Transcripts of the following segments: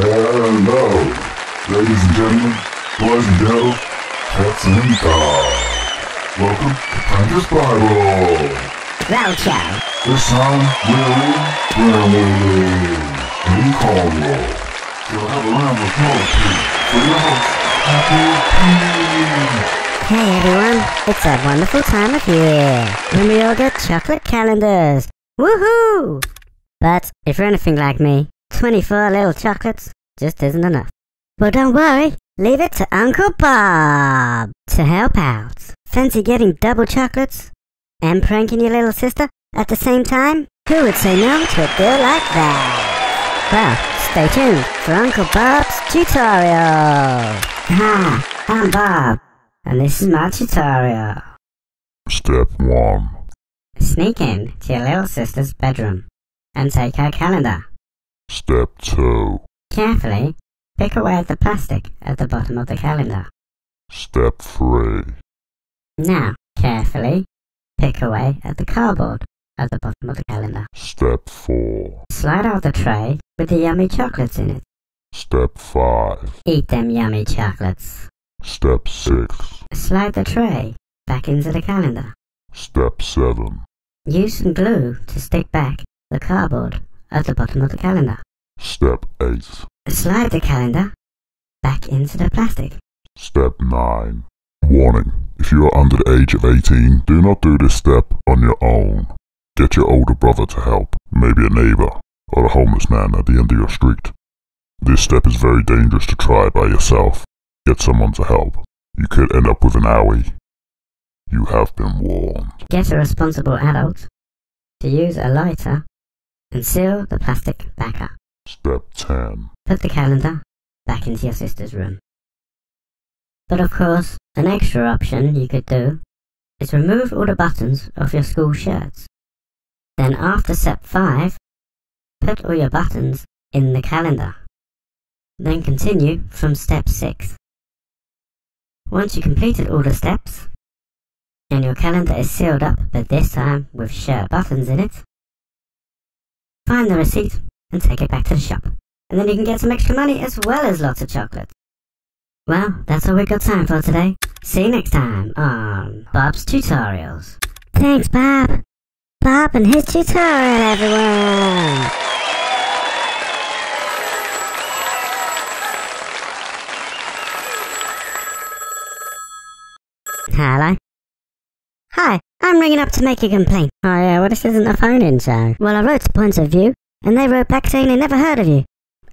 Hello, ladies and gentlemen, boys and girls, cats and dogs. Welcome to Pranker's Bible. Roadshow. This time we're in Bramley, in Cornwall. We'll have a round of applause for your host, Happy P. Hey everyone, it's a wonderful time of year when we all get chocolate calendars. Woohoo! But if you're anything like me, 24 little chocolates just isn't enough. Well, don't worry, leave it to Uncle Bob to help out. Fancy getting double chocolates and pranking your little sister at the same time? Who would say no to a deal like that? Well, stay tuned for Uncle Bob's tutorial. Hi, I'm Bob, and this is my tutorial. Step 1. Sneak in to your little sister's bedroom and take her calendar. Step 2. Carefully pick away at the plastic at the bottom of the calendar. Step 3. Now, carefully pick away at the cardboard at the bottom of the calendar. Step 4. Slide out the tray with the yummy chocolates in it. Step 5. Eat them yummy chocolates. Step 6. Slide the tray back into the calendar. Step 7. Use some glue to stick back the cardboard at the bottom of the calendar. Step 8. Slide the calendar back into the plastic. Step 9. Warning. If you are under the age of 18, do not do this step on your own. Get your older brother to help, maybe a neighbor, or a homeless man at the end of your street. This step is very dangerous to try by yourself. Get someone to help. You could end up with an owie. You have been warned. Get a responsible adult to use a lighter and seal the plastic back up. Step 10. Put the calendar back into your sister's room. But of course, an extra option you could do is remove all the buttons off your school shirts. Then after step 5, put all your buttons in the calendar. Then continue from step 6. Once you completed all the steps, and your calendar is sealed up but this time with shirt buttons in it, find the receipt and take it back to the shop. And then you can get some extra money as well as lots of chocolate. Well, that's all we've got time for today. See you next time on Bob's Tutorials. Thanks, Bob. Bob and his tutorial, everyone. Hello? Hi, I'm ringing up to make a complaint. Oh yeah, well this isn't a phone-in show. Well, I wrote to Points of View, and they wrote back saying they never heard of you.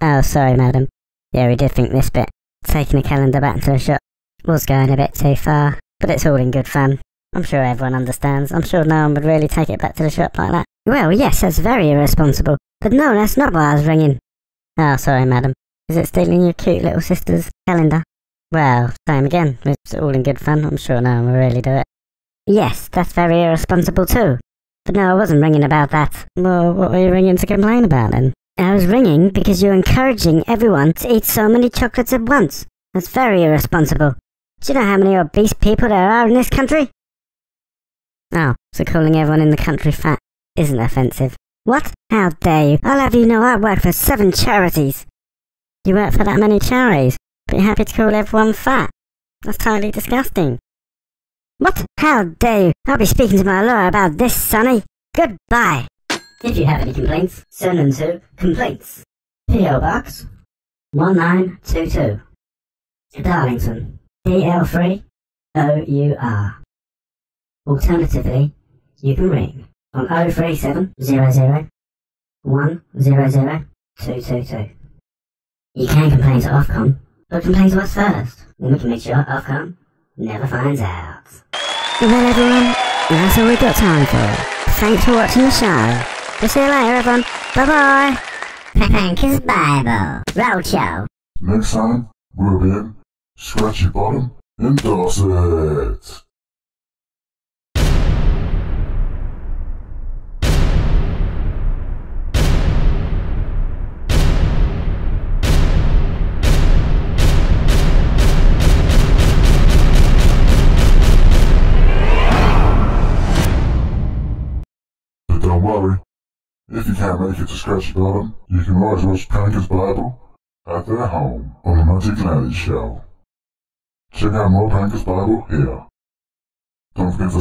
Oh, sorry, madam. Yeah, we did think this bit. Taking a calendar back to the shop was going a bit too far, but it's all in good fun. I'm sure everyone understands. I'm sure no one would really take it back to the shop like that. Well, yes, that's very irresponsible. But no, that's not why I was ringing. Oh, sorry, madam. Is it stealing your cute little sister's calendar? Well, same again. It's all in good fun. I'm sure no one will really do it. Yes, that's very irresponsible too. But no, I wasn't ringing about that. Well, what were you ringing to complain about then? I was ringing because you're encouraging everyone to eat so many chocolates at once. That's very irresponsible. Do you know how many obese people there are in this country? Oh, so calling everyone in the country fat isn't offensive. What? How dare you? I'll have you know I work for seven charities. You work for that many charities, but you're happy to call everyone fat? That's totally disgusting. What? How dare you? I'll be speaking to my lawyer about this, Sonny. Goodbye. If you have any complaints, send them to Complaints, P.O. Box 1922, Darlington, DL3 OUR. Alternatively, you can ring on 03700 100 222. You can complain to Ofcom, but complain to us first, then we can make sure Ofcom never finds out. Well everyone, that's all we've got time for. Thanks for watching the show. We'll see you later everyone. Bye bye. Pranker's Bible. Roadshow. Next time, we'll be in Scratchy Bottom in Dorset. If you can't make it to Scratchy Bottom, you can always watch Pranker's Bible at their home on the Monty Gladys Show. Check out more Prankers Bible here. Don't forget to